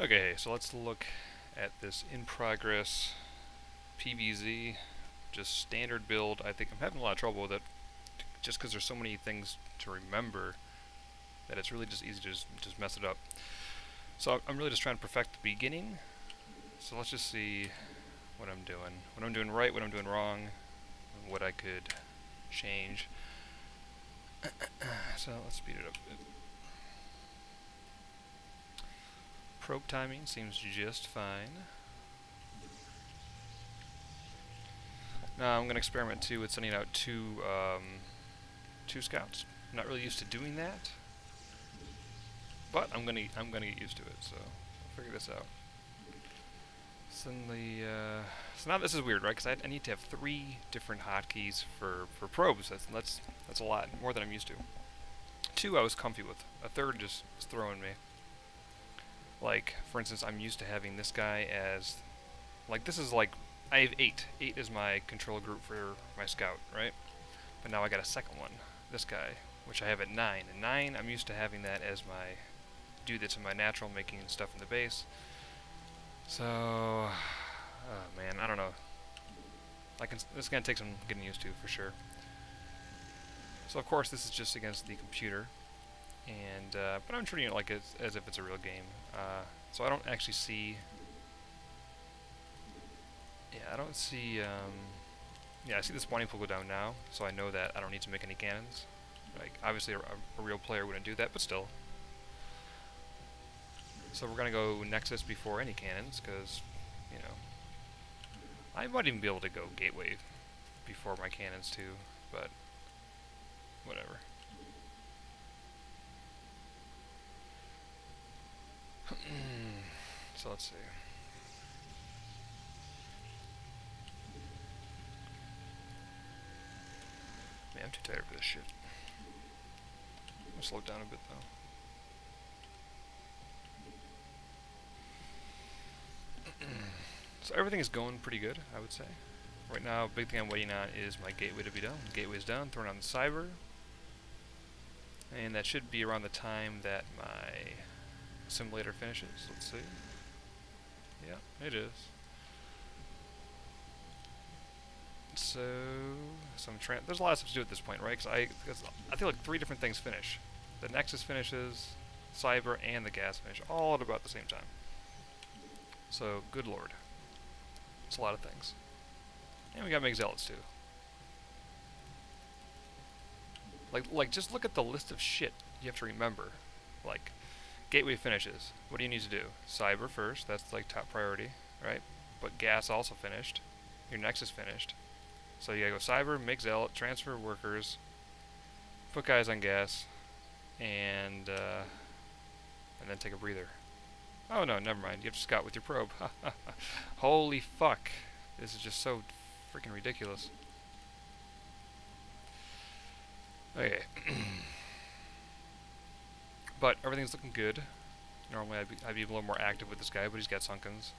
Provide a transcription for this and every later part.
Okay, so let's look at this in progress PVZ, just standard build. I think I'm having a lot of trouble with it, just because there's so many things to remember that it's really just easy to just, just mess it up. So I'm really just trying to perfect the beginning. So let's just see what I'm doing. What I'm doing right, what I'm doing wrong, what I could change. so let's speed it up a bit. Probe timing seems just fine. Now I'm going to experiment too with sending out two um, two scouts. I'm not really used to doing that, but I'm gonna I'm gonna get used to it. So I'll figure this out. Suddenly, uh, so now this is weird, right? Because I, I, need to have three different hotkeys for for probes. That's that's that's a lot more than I'm used to. Two I was comfy with. A third just is throwing me. Like, for instance, I'm used to having this guy as, like, this is like, I have eight. Eight is my control group for my scout, right? But now I got a second one, this guy, which I have at nine. And nine, I'm used to having that as my dude that's in my natural, making stuff in the base. So, oh man, I don't know. I can, this is going to take some getting used to, for sure. So of course this is just against the computer, and uh, but I'm treating it like as, as if it's a real game. Uh, so I don't actually see. Yeah, I don't see. Um, yeah, I see the spawning pool go down now, so I know that I don't need to make any cannons. Like obviously, a, a real player wouldn't do that, but still. So we're gonna go Nexus before any cannons, because you know I might even be able to go Gateway before my cannons too, but whatever. Hmm, so let's see. Man, I'm too tired for this shit. Gonna slow down a bit though. so everything is going pretty good, I would say. Right now, big thing I'm waiting on is my gateway to be done. Gateway's done, throwing on the cyber. And that should be around the time that my assimilator finishes. Let's see. Yeah, it is. So, some there's a lot of stuff to do at this point, right? Because I, cause I feel like three different things finish. The Nexus finishes, Cyber, and the Gas finish, all at about the same time. So, good lord. It's a lot of things. And we gotta make Zealots too. Like, like, just look at the list of shit you have to remember. Like, gateway finishes. What do you need to do? Cyber first. That's like top priority, right? But gas also finished. Your nexus finished. So you gotta go cyber, make zealot, transfer workers, put guys on gas, and uh, and then take a breather. Oh no, never mind. You have to scout with your probe. Holy fuck! This is just so freaking ridiculous. Okay. but everything's looking good. Normally I'd be, I'd be a little more active with this guy, but he's got sunkens.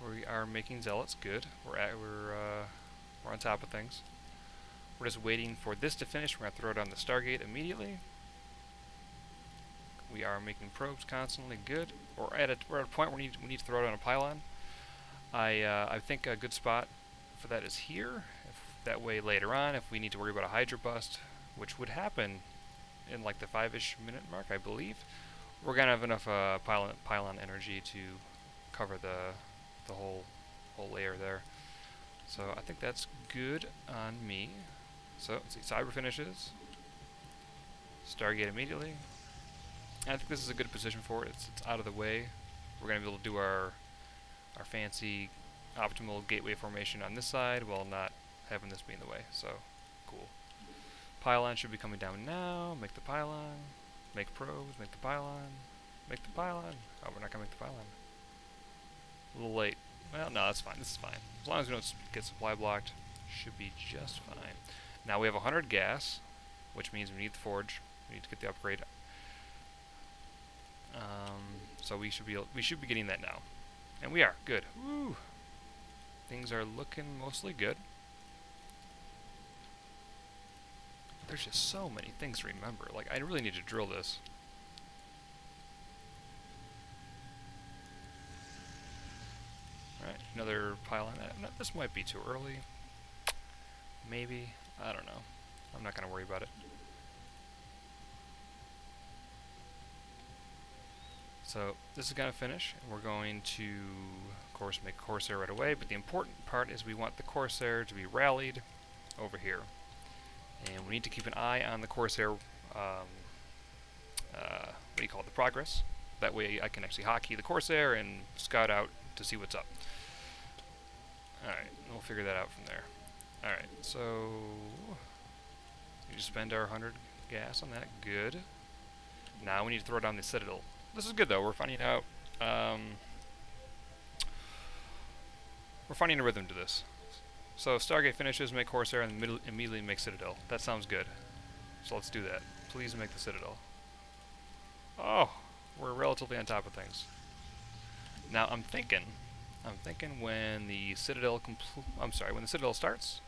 We are making zealots. Good. We're at, we're uh, we're on top of things. We're just waiting for this to finish. We're gonna throw on the Stargate immediately. We are making probes constantly. Good. We're at a we're at a point where we need we need to throw on a pylon. I uh, I think a good spot for that is here. If that way later on, if we need to worry about a Hydra bust, which would happen in like the five-ish minute mark, I believe, we're gonna have enough uh, pylon pylon energy to cover the the whole whole layer there. So I think that's good on me. So let's see, cyber finishes. Stargate immediately. And I think this is a good position for it. It's, it's out of the way. We're to be able to do our our fancy optimal gateway formation on this side while not having this be in the way. So, cool. Pylon should be coming down now. Make the pylon. Make probes. Make the pylon. Make the pylon. Oh, we're not going to make the pylon. A little late. Well, no, that's fine. This is fine. As long as we don't get supply blocked, should be just fine. Now we have 100 gas, which means we need the forge. We need to get the upgrade. Um, so we should be we should be getting that now. And we are. Good. Woo! Things are looking mostly good. There's just so many things to remember. Like, I really need to drill this. Alright, another that This might be too early. Maybe. I don't know. I'm not going to worry about it. So this is going to finish, we're going to, of course, make Corsair right away, but the important part is we want the Corsair to be rallied over here. And we need to keep an eye on the Corsair, um, uh, what do you call it, the progress. That way I can actually hotkey the Corsair and scout out to see what's up. Alright, we'll figure that out from there. Alright, so... We just spend our 100 gas on that. Good. Now we need to throw down the Citadel. This is good though, we're finding out... Um, we're finding a rhythm to this. So Stargate finishes, make Corsair, and immediately make Citadel. That sounds good. So let's do that. Please make the Citadel. Oh, we're relatively on top of things. Now I'm thinking, I'm thinking when the Citadel I'm sorry, when the Citadel starts,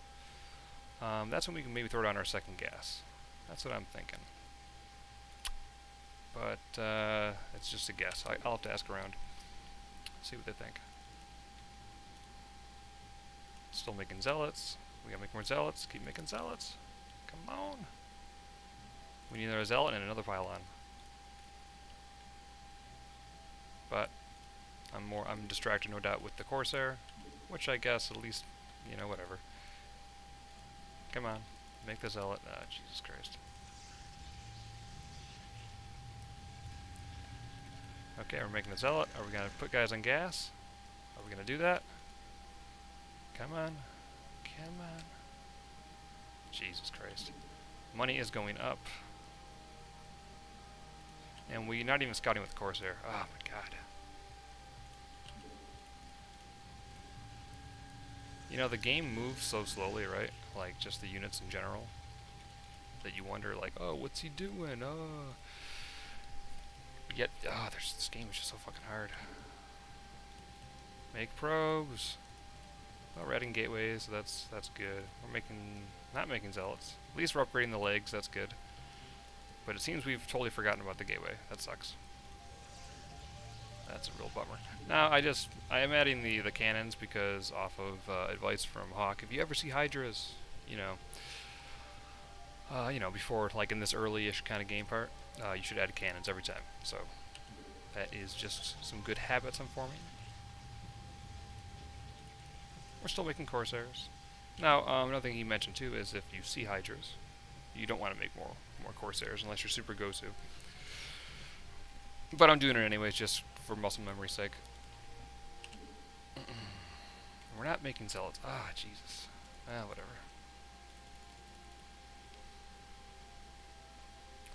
um, that's when we can maybe throw down our second gas. That's what I'm thinking. But uh, it's just a guess. I, will have to ask around, see what they think. Still making zealots. We gotta make more zealots. Keep making zealots. Come on. We need another zealot and another pylon. But I'm more I'm distracted no doubt with the Corsair, which I guess at least you know whatever. Come on, make the zealot. Ah, Jesus Christ. Okay, we're making the zealot. Are we gonna put guys on gas? Are we gonna do that? Come on. Come on. Jesus Christ. Money is going up. And we're not even scouting with Corsair. Oh my god. You know, the game moves so slowly, right? Like, just the units in general. That you wonder, like, oh, what's he doing? Oh. Yet, oh, this game is just so fucking hard. Make probes. Oh, we're adding gateways, that's that's good. We're making, not making zealots. At least we're upgrading the legs, that's good. But it seems we've totally forgotten about the gateway. That sucks. That's a real bummer. Now, I just, I am adding the, the cannons because off of uh, advice from Hawk, if you ever see Hydras, you know, uh, you know, before, like in this early-ish kind of game part, uh, you should add cannons every time. So, that is just some good habits I'm forming. We're still making Corsairs. Now, um, another thing he mentioned too is if you see Hydras, you don't want to make more more Corsairs unless you're super Gosu. But I'm doing it anyways, just for muscle memory's sake. We're not making zealots. Ah, Jesus. Ah, whatever.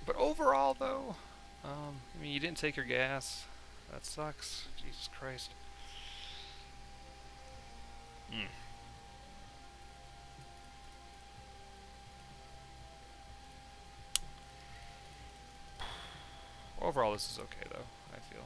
But overall, though, um, I mean, you didn't take your gas. That sucks. Jesus Christ. Hmm. Overall, this is okay, though, I feel.